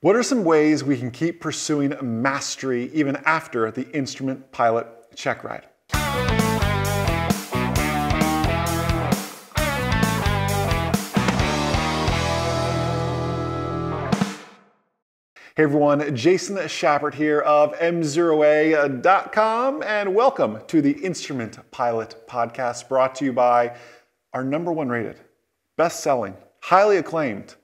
What are some ways we can keep pursuing mastery even after the instrument pilot check ride? Hey everyone, Jason Schappert here of MzeroA.com and welcome to the Instrument Pilot podcast brought to you by our number one rated, best selling, highly acclaimed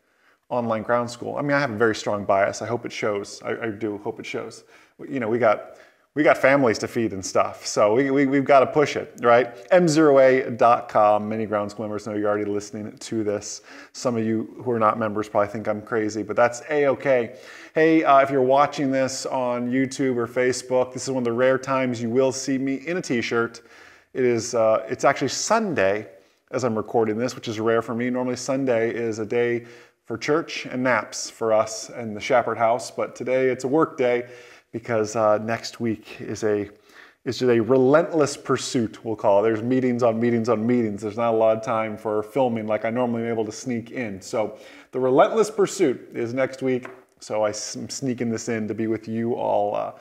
online ground school. I mean, I have a very strong bias. I hope it shows. I, I do hope it shows. You know, we got we got families to feed and stuff. So we, we, have got to push it, right? MzeroA.com. Many ground school members know you're already listening to this. Some of you who are not members probably think I'm crazy, but that's A-okay. Hey, uh, if you're watching this on YouTube or Facebook, this is one of the rare times you will see me in a t-shirt. It is, uh, it's actually Sunday as I'm recording this, which is rare for me. Normally Sunday is a day for church and naps for us and the Schappert house, but today it's a work day because uh, next week is a is just a relentless pursuit, we'll call it. There's meetings on meetings on meetings. There's not a lot of time for filming like I normally am able to sneak in. So the relentless pursuit is next week. So I'm sneaking this in to be with you all uh,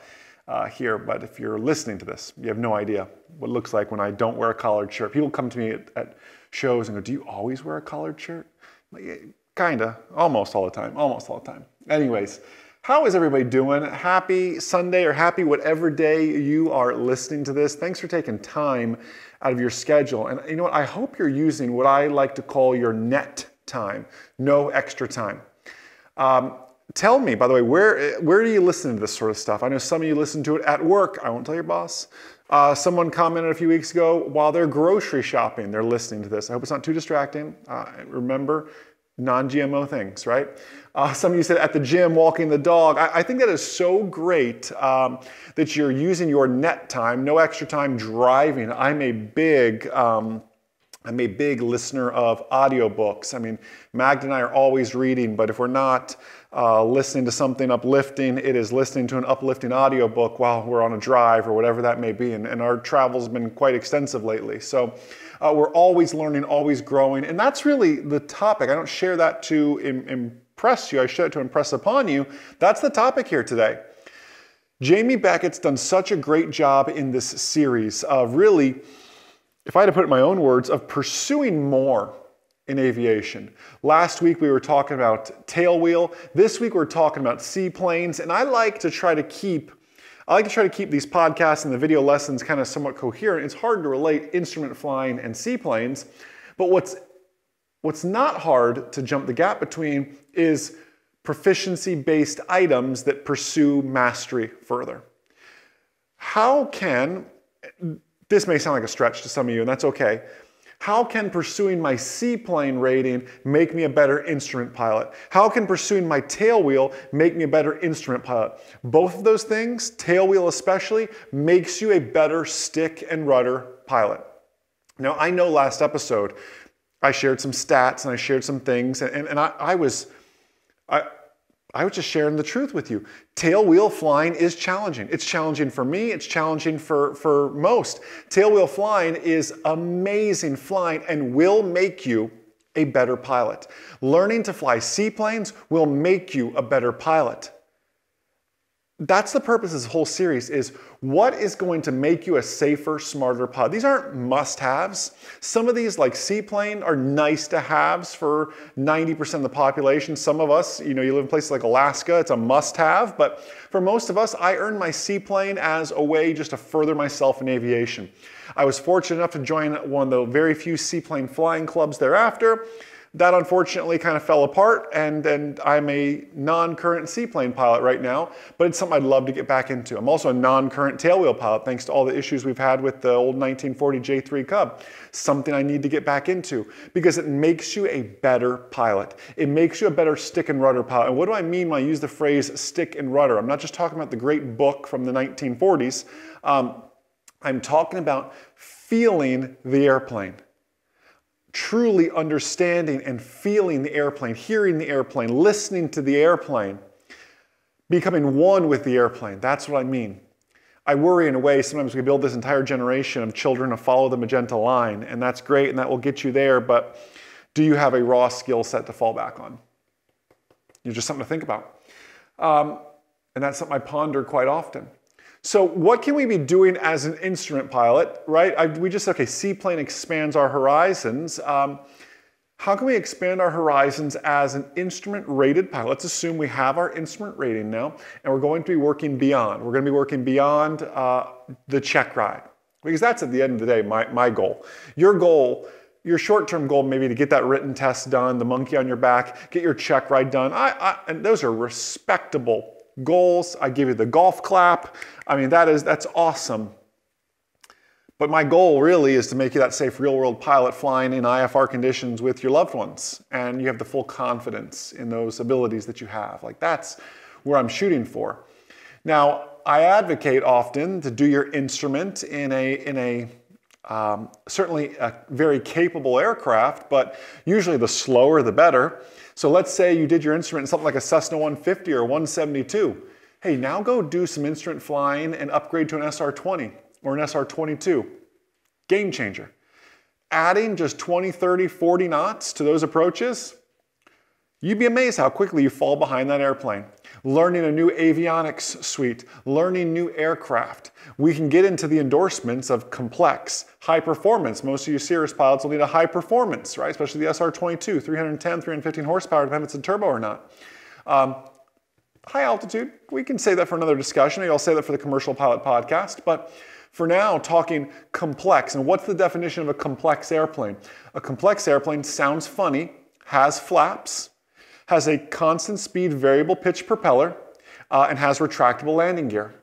uh, here. But if you're listening to this, you have no idea what it looks like when I don't wear a collared shirt. People come to me at, at shows and go, do you always wear a collared shirt? Like, Kinda, almost all the time, almost all the time. Anyways, how is everybody doing? Happy Sunday or happy whatever day you are listening to this. Thanks for taking time out of your schedule. And you know what? I hope you're using what I like to call your net time, no extra time. Um, tell me, by the way, where, where do you listen to this sort of stuff? I know some of you listen to it at work. I won't tell your boss. Uh, someone commented a few weeks ago while they're grocery shopping, they're listening to this. I hope it's not too distracting. Uh, remember, non-GMO things, right? Uh, some of you said at the gym, walking the dog. I, I think that is so great um, that you're using your net time, no extra time driving. I'm a big, um, I'm a big listener of audiobooks. I mean, Magda and I are always reading, but if we're not uh, listening to something uplifting, it is listening to an uplifting audiobook while we're on a drive or whatever that may be. And, and our travel's been quite extensive lately. So uh, we're always learning, always growing. And that's really the topic. I don't share that to Im- impress you, I share it to impress upon you. That's the topic here today. Jamie Beckett's done such a great job in this series of really, if I had to put it in my own words, of pursuing more in aviation. Last week we were talking about tailwheel. This week we're talking about seaplanes. And I like to try to keep I like to try to keep these podcasts and the video lessons kind of somewhat coherent. It's hard to relate instrument flying and seaplanes, but what's, what's not hard to jump the gap between is proficiency-based items that pursue mastery further. How can, this may sound like a stretch to some of you, and that's okay, how can pursuing my seaplane rating make me a better instrument pilot? How can pursuing my tailwheel make me a better instrument pilot? Both of those things, tailwheel especially, makes you a better stick and rudder pilot. Now, I know last episode I shared some stats and I shared some things, and, and, I, I was, I, I was just sharing the truth with you. Tailwheel flying is challenging. It's challenging for me, it's challenging for, for most. Tailwheel flying is amazing flying and will make you a better pilot. Learning to fly seaplanes will make you a better pilot. That's the purpose of this whole series is what is going to make you a safer, smarter pilot? These aren't must-haves. Some of these, like seaplane, are nice to haves for 90% of the population. Some of us, you know, you live in places like Alaska, it's a must-have, but for most of us, I earned my seaplane as a way just to further myself in aviation. I was fortunate enough to join one of the very few seaplane flying clubs thereafter. That unfortunately kind of fell apart, and, and I'm a non-current seaplane pilot right now, but it's something I'd love to get back into. I'm also a non-current tailwheel pilot, thanks to all the issues we've had with the old 1940 J3 Cub. Something I need to get back into because it makes you a better pilot. It makes you a better stick and rudder pilot. And what do I mean when I use the phrase stick and rudder? I'm not just talking about the great book from the 1940s. Um, I'm talking about feeling the airplane truly understanding and feeling the airplane, hearing the airplane, listening to the airplane, becoming one with the airplane. That's what I mean. I worry in a way sometimes we build this entire generation of children to follow the magenta line, and that's great and that will get you there, but do you have a raw skill set to fall back on? You're just something to think about. Um, and that's something I ponder quite often. So what can we be doing as an instrument pilot, right? I, we just, okay, seaplane expands our horizons. Um, how can we expand our horizons as an instrument rated pilot? Let's assume we have our instrument rating now, and we're going to be working beyond. We're going to be working beyond uh, the check ride, because that's at the end of the day my, my goal. Your goal, your short-term goal maybe to get that written test done, the monkey on your back, get your check ride done. I, I, and those are respectable goals. I give you the golf clap. I mean, that is, that's awesome. But my goal really is to make you that safe real world pilot flying in IFR conditions with your loved ones. And you have the full confidence in those abilities that you have. Like that's where I'm shooting for. Now, I advocate often to do your instrument in a, in a um, certainly a very capable aircraft, but usually the slower the better. So let's say you did your instrument in something like a Cessna 150 or 172. Hey, now go do some instrument flying and upgrade to an SR-20 or an SR-22. Game changer. Adding just 20, 30, 40 knots to those approaches, you'd be amazed how quickly you fall behind that airplane. Learning a new avionics suite, learning new aircraft. We can get into the endorsements of complex, high performance. Most of you Cirrus pilots will need a high performance, right? Especially the SR-22, 310, 315 horsepower, depending if it's a turbo or not. Um, high altitude, we can say that for another discussion. Maybe I'll say that for the Commercial Pilot podcast, but for now, talking complex, and what's the definition of a complex airplane? A complex airplane sounds funny, has flaps, has a constant speed variable pitch propeller, uh, and has retractable landing gear.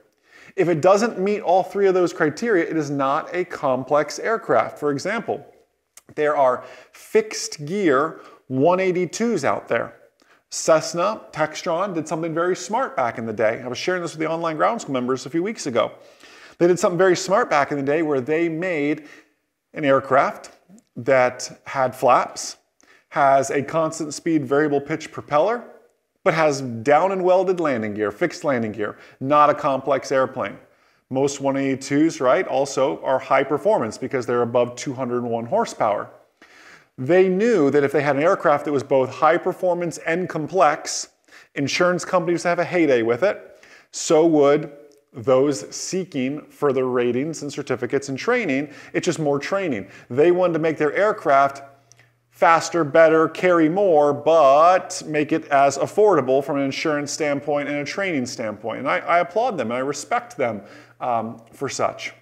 If it doesn't meet all three of those criteria, it is not a complex aircraft. For example, there are fixed gear 182s out there. Cessna, Textron did something very smart back in the day. I was sharing this with the online ground school members a few weeks ago. They did something very smart back in the day where they made an aircraft that had flaps, has a constant speed variable pitch propeller, but has down and welded landing gear, fixed landing gear, not a complex airplane. Most 182s, right, also are high performance because they're above 201 horsepower. They knew that if they had an aircraft that was both high performance and complex, insurance companies have a heyday with it, so would those seeking further ratings and certificates and training. It's just more training. They wanted to make their aircraft faster, better, carry more, but make it as affordable from an insurance standpoint and a training standpoint. And I, I applaud them and I respect them um, for such.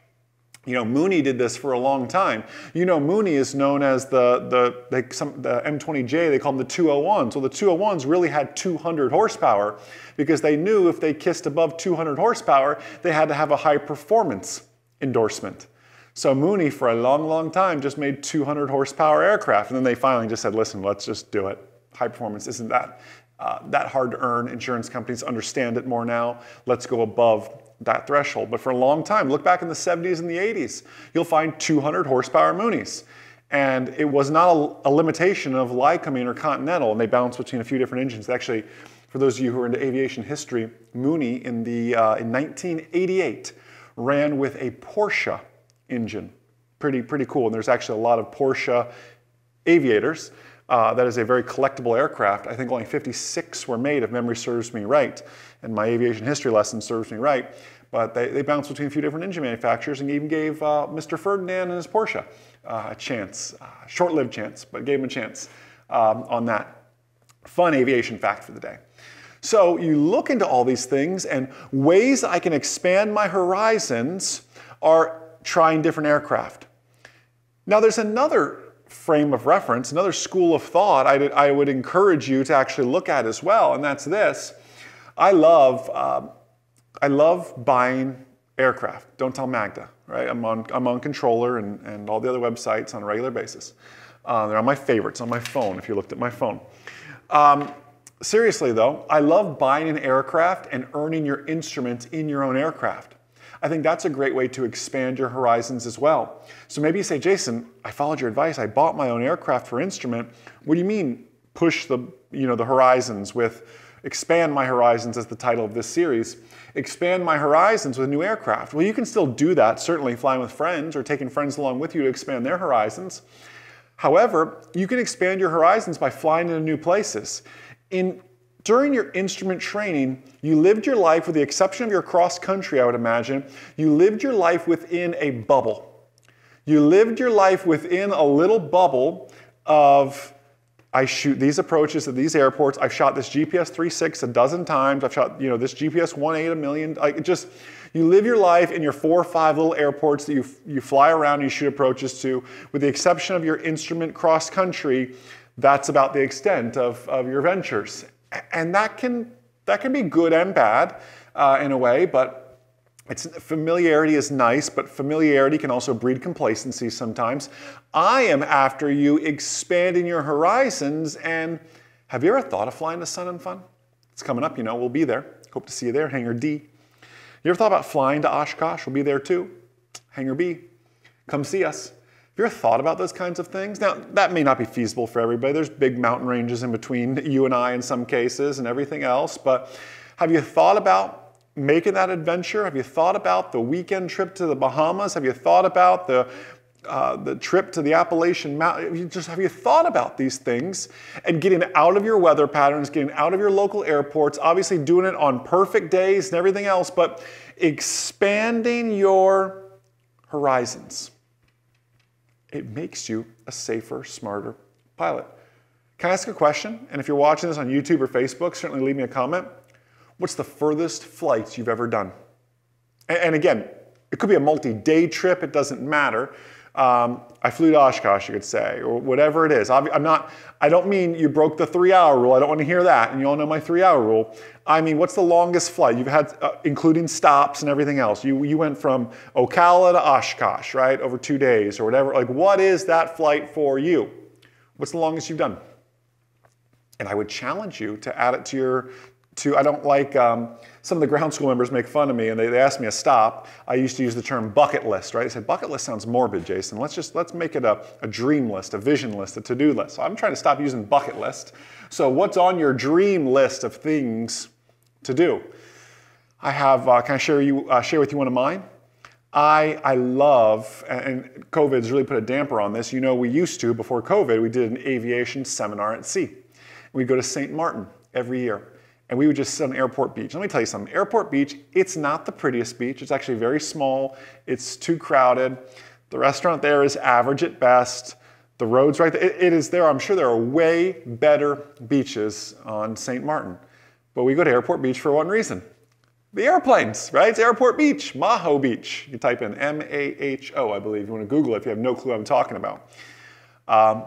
You know, Mooney did this for a long time. You know, Mooney is known as the, the, some, the M20J, they call them the 201s. So the 201s really had 200 horsepower because they knew if they kissed above 200 horsepower, they had to have a high performance endorsement. So Mooney, for a long, long time, just made 200 horsepower aircraft. And then they finally just said, listen, let's just do it. High performance isn't that, uh, that hard to earn. Insurance companies understand it more now. Let's go above that threshold. But for a long time, look back in the 70s and the 80s, you'll find 200 horsepower Moonies. And it was not a, a limitation of Lycoming or Continental, and they bounced between a few different engines. Actually, for those of you who are into aviation history, Mooney in, the, uh, in 1988 ran with a Porsche engine. Pretty, pretty cool. And there's actually a lot of Porsche aviators. Uh, that is a very collectible aircraft. I think only 56 were made, if memory serves me right and my aviation history lesson serves me right. But they, they bounced between a few different engine manufacturers and even gave uh, Mr. Ferdinand and his Porsche uh, a chance, uh, short-lived chance, but gave him a chance um, on that. Fun aviation fact for the day. So you look into all these things and ways I can expand my horizons are trying different aircraft. Now there's another frame of reference, another school of thought I, I would encourage you to actually look at as well, and that's this. I love, uh, I love buying aircraft. Don't tell Magda, right? I'm on, I'm on Controller and, and all the other websites on a regular basis. Uh, they're on my favorites on my phone if you looked at my phone. Um, seriously though, I love buying an aircraft and earning your instruments in your own aircraft. I think that's a great way to expand your horizons as well. So maybe you say, Jason, I followed your advice. I bought my own aircraft for instrument. What do you mean push the, you know, the horizons with Expand My Horizons as the title of this series. Expand my horizons with new aircraft. Well, you can still do that, certainly flying with friends or taking friends along with you to expand their horizons. However, you can expand your horizons by flying into new places. In during your instrument training, you lived your life, with the exception of your cross country, I would imagine, you lived your life within a bubble. You lived your life within a little bubble of I shoot these approaches at these airports. I've shot this GPS 3.6 a dozen times. I've shot, you know, this GPS 1.8 a million. Like just, you live your life in your four or five little airports that you, you fly around and you shoot approaches to, with the exception of your instrument cross country. That's about the extent of, of your ventures. And that can, that can be good and bad uh, in a way, but it's, familiarity is nice, but familiarity can also breed complacency sometimes. I am after you expanding your horizons. And have you ever thought of flying to Sun and Fun? It's coming up, you know, we'll be there. Hope to see you there, Hangar D. You ever thought about flying to Oshkosh? We'll be there too. Hangar B. Come see us. Have you ever thought about those kinds of things? Now, that may not be feasible for everybody. There's big mountain ranges in between you and I in some cases and everything else. But have you thought about making that adventure? Have you thought about the weekend trip to the Bahamas? Have you thought about the uh, the trip to the Appalachian Mountain. Just have you thought about these things and getting out of your weather patterns, getting out of your local airports, obviously doing it on perfect days and everything else, but expanding your horizons. It makes you a safer, smarter pilot. Can I ask a question? And if you're watching this on YouTube or Facebook, certainly leave me a comment. What's the furthest flight you've ever done? And again, it could be a multi-day trip, it doesn't matter. Um, I flew to Oshkosh, you could say, or whatever it is. I'm not, I don't mean you broke the three hour rule. I don't want to hear that. And you all know my three hour rule. I mean, what's the longest flight you've had, uh, including stops and everything else? You, you went from Ocala to Oshkosh, right? Over two days or whatever. Like, what is that flight for you? What's the longest you've done? And I would challenge you to add it to your, to, I don't like, um, some of the ground school members make fun of me and they, they ask me to stop. I used to use the term bucket list, right? They said, bucket list sounds morbid, Jason. Let's just, let's make it a, a dream list, a vision list, a to-do list. So I'm trying to stop using bucket list. So what's on your dream list of things to do? I have, uh, can I share, you, uh, share with you one of mine? I, I love, and COVID's really put a damper on this. You know, we used to, before COVID, we did an aviation seminar at sea. We'd go to St. Martin every year and we would just sit on Airport Beach. Let me tell you something. Airport Beach, it's not the prettiest beach. It's actually very small. It's too crowded. The restaurant there is average at best. The roads right there, it, it is there. I'm sure there are way better beaches on St. Martin. But we go to Airport Beach for one reason. The airplanes, right? It's Airport Beach, Maho Beach. You type in M-A-H-O, I believe. You want to Google it if you have no clue what I'm talking about. Um,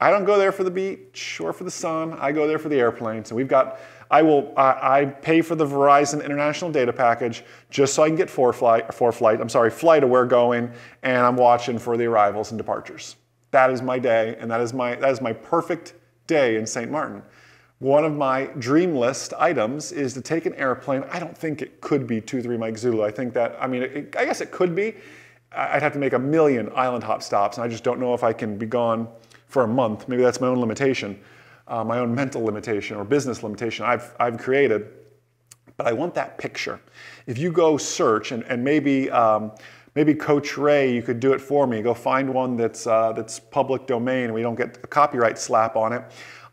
I don't go there for the beach or for the sun. I go there for the airplanes. And we've got I will I, I pay for the Verizon International Data Package just so I can get ForeFlight. I'm sorry, FlightAware going, and I'm watching for the arrivals and departures. That is my day, and that is my that is my perfect day in St. Martin. One of my dream list items is to take an airplane. I don't think it could be 2-3 Mike Zulu. I think that, I mean, it, I guess it could be. I'd have to make a million island hop stops, and I just don't know if I can be gone for a month. Maybe that's my own limitation uh, my own mental limitation or business limitation I've, I've created. But I want that picture. If you go search, and, and maybe, um, maybe Coach Ray, you could do it for me. Go find one that's, uh, that's public domain we don't get a copyright slap on it.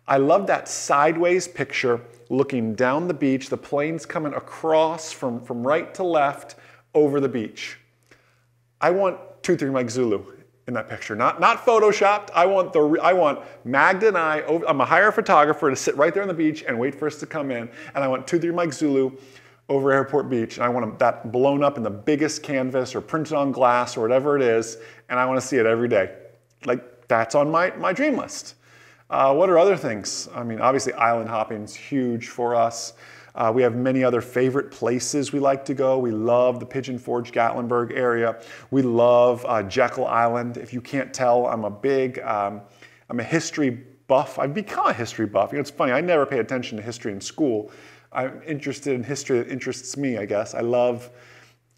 I love that sideways picture looking down the beach, the planes coming across from, from right to left over the beach. I want 2-3 Mike Zulu in that picture. Not, not photoshopped. I want, the, I want Magda and I, over, I'm a hire a photographer to sit right there on the beach and wait for us to come in. And I want 2-3 Mike Zulu over Airport Beach. And I want that blown up in the biggest canvas or printed on glass or whatever it is. And I want to see it every day. Like that's on my, my dream list. Uh, what are other things? I mean, obviously island hopping is huge for us. Uh, we have many other favorite places we like to go. We love the Pigeon Forge Gatlinburg area. We love uh, Jekyll Island. If you can't tell, I'm a big, um, I'm a history buff. I've become a history buff. You know, it's funny, I never pay attention to history in school. I'm interested in history that interests me, I guess. I love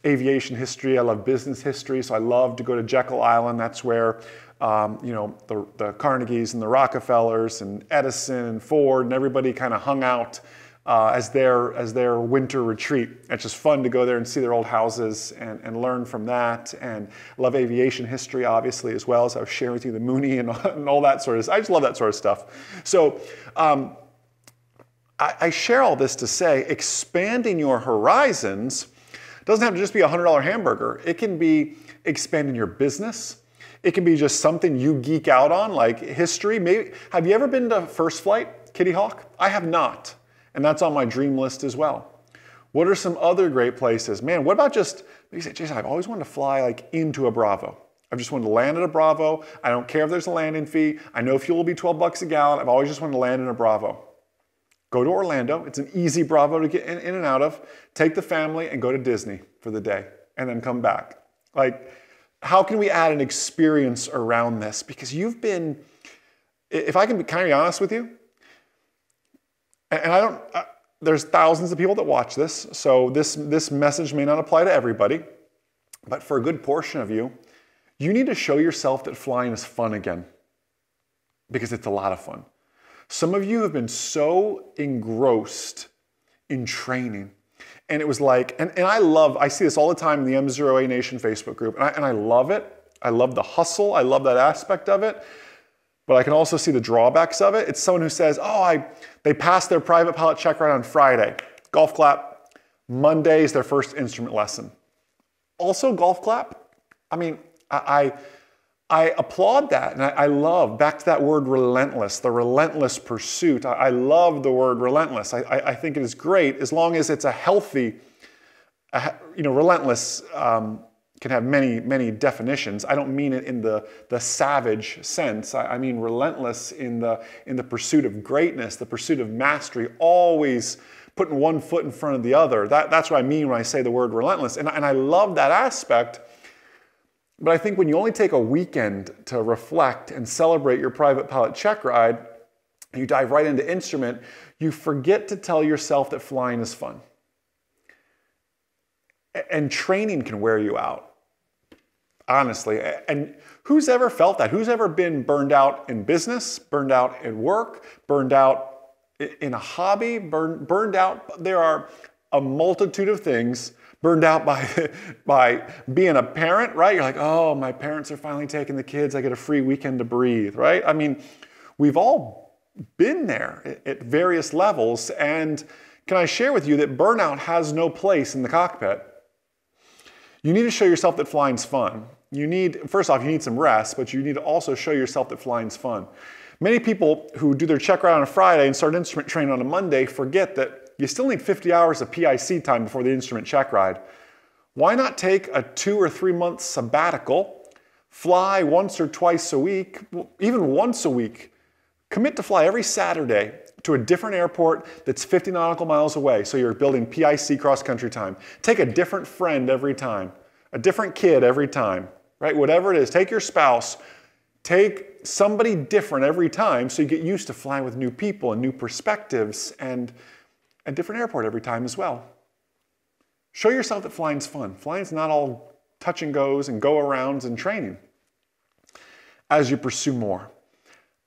aviation history. I love business history. So I love to go to Jekyll Island. That's where um, you know the, the Carnegies and the Rockefellers and Edison and Ford and everybody kind of hung out uh, as, their, as their winter retreat. It's just fun to go there and see their old houses and, and learn from that. And love aviation history, obviously, as well as I was sharing with you the Mooney and, and all that sort of I just love that sort of stuff. So um, I, I share all this to say expanding your horizons doesn't have to just be a $100 hamburger. It can be expanding your business. It can be just something you geek out on, like history. Maybe have you ever been to First Flight, Kitty Hawk? I have not, and that's on my dream list as well. What are some other great places? Man, what about just you say, Jason, I've always wanted to fly like into a Bravo. I've just wanted to land at a Bravo. I don't care if there's a landing fee. I know fuel will be 12 bucks a gallon. I've always just wanted to land in a Bravo. Go to Orlando. It's an easy Bravo to get in, in and out of. Take the family and go to Disney for the day and then come back. Like, how can we add an experience around this? Because you've been, if I can be kind of honest with you, and I don't, uh, there's thousands of people that watch this, so this, this message may not apply to everybody, but for a good portion of you, you need to show yourself that flying is fun again because it's a lot of fun. Some of you have been so engrossed in training. And it was like, and, and I love, I see this all the time in the MzeroA Nation Facebook group, and I, and I love it. I love the hustle. I love that aspect of it. But I can also see the drawbacks of it. It's someone who says, oh, I, they passed their private pilot check ride on Friday. Golf clap. Monday is their first instrument lesson. Also, golf clap. I mean, I, I I applaud that and I, I, love, back to that word relentless, the relentless pursuit. I, I love the word relentless. I, I, think it is great as long as it's a healthy, you know, relentless um, can have many, many definitions. I don't mean it in the, the savage sense. I, mean relentless in the, in the pursuit of greatness, the pursuit of mastery, always putting one foot in front of the other. That, that's what I mean when I say the word relentless. And, and I love that aspect but I think when you only take a weekend to reflect and celebrate your private pilot check ride, you dive right into instrument, you forget to tell yourself that flying is fun. And training can wear you out, honestly. And who's ever felt that? Who's ever been burned out in business, burned out at work, burned out in a hobby, burned, burned out? There are a multitude of things burned out by, by being a parent, right? You're like, oh, my parents are finally taking the kids. I get a free weekend to breathe, right? I mean, we've all been there at various levels. And can I share with you that burnout has no place in the cockpit? You need to show yourself that flying's fun. You need, first off, you need some rest, but you need to also show yourself that flying's fun. Many people who do their check ride on a Friday and start instrument training on a Monday forget that you still need 50 hours of PIC time before the instrument check ride. Why not take a two or three month sabbatical, fly once or twice a week, even once a week, commit to fly every Saturday to a different airport that's 50 nautical miles away so you're building PIC cross country time. Take a different friend every time, a different kid every time, right? Whatever it is, take your spouse, take somebody different every time so you get used to flying with new people and new perspectives and a different airport every time as well. Show yourself that flying's fun. Flying's not all touch and goes and go arounds and training as you pursue more.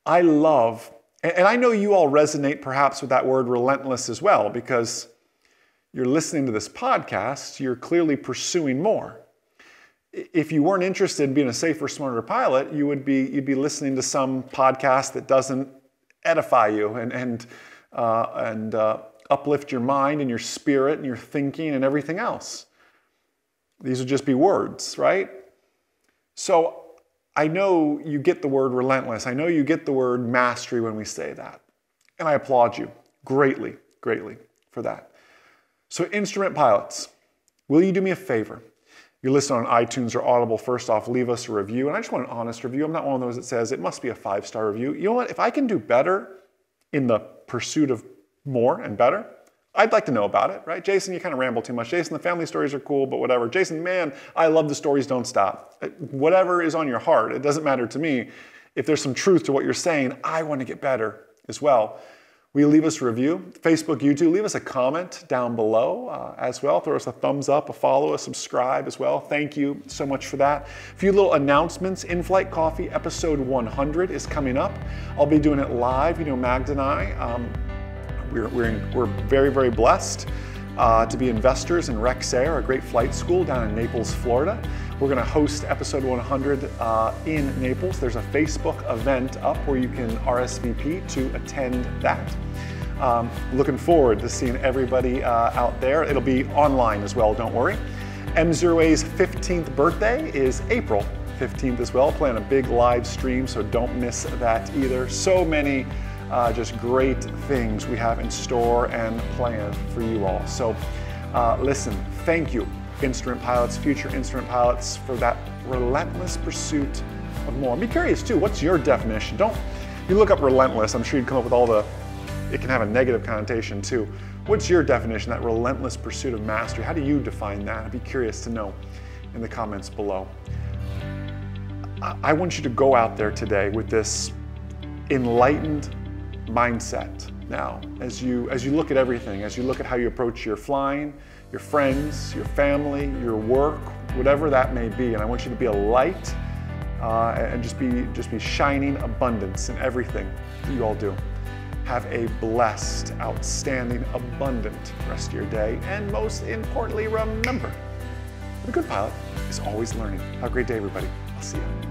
I love, and I know you all resonate perhaps with that word relentless as well because you're listening to this podcast, you're clearly pursuing more. If you weren't interested in being a safer, smarter pilot, you would be you'd be listening to some podcast that doesn't edify you and and uh, and uh, uplift your mind and your spirit and your thinking and everything else. These would just be words, right? So I know you get the word relentless. I know you get the word mastery when we say that. And I applaud you greatly, greatly for that. So, instrument pilots, will you do me a favor? You listen on iTunes or Audible, first off, leave us a review. And I just want an honest review. I'm not one of those that says it must be a five star review. You know what? If I can do better in the pursuit of more and better, I'd like to know about it, right? Jason, you kind of ramble too much. Jason, the family stories are cool, but whatever. Jason, man, I love the stories, don't stop. Whatever is on your heart, it doesn't matter to me. If there's some truth to what you're saying, I want to get better as well. We leave us a review? Facebook, YouTube, leave us a comment down below uh, as well. Throw us a thumbs up, a follow, a subscribe as well. Thank you so much for that. A few little announcements. In Flight Coffee episode 100 is coming up. I'll be doing it live. You know, Magda and I. Um, we're, we're, we're very, very blessed uh, to be investors in Rexair, a great flight school down in Naples, Florida. We're going to host episode 100 uh, in Naples. There's a Facebook event up where you can RSVP to attend that. Um, looking forward to seeing everybody uh, out there. It'll be online as well, don't worry. MzeroA's 15th birthday is April 15th as well. Plan a big live stream, so don't miss that either. So many uh, just great things we have in store and planned for you all. So uh, listen, thank you, instrument pilots, future instrument pilots, for that relentless pursuit of more. And be curious too, what's your definition? Don't, you look up relentless, I'm sure you'd come up with all the, it can have a negative connotation too. What's your definition, that relentless pursuit of mastery? How do you define that? I'd be curious to know in the comments below. I want you to go out there today with this enlightened mindset now as you as you look at everything as you look at how you approach your flying your friends your family your work whatever that may be. And i want you to be a light uh, and just be just be shining abundance in everything that you all do. Have a blessed outstanding abundant rest of your day. And most importantly remember the good pilot is always learning. Have a great day everybody. I'll see you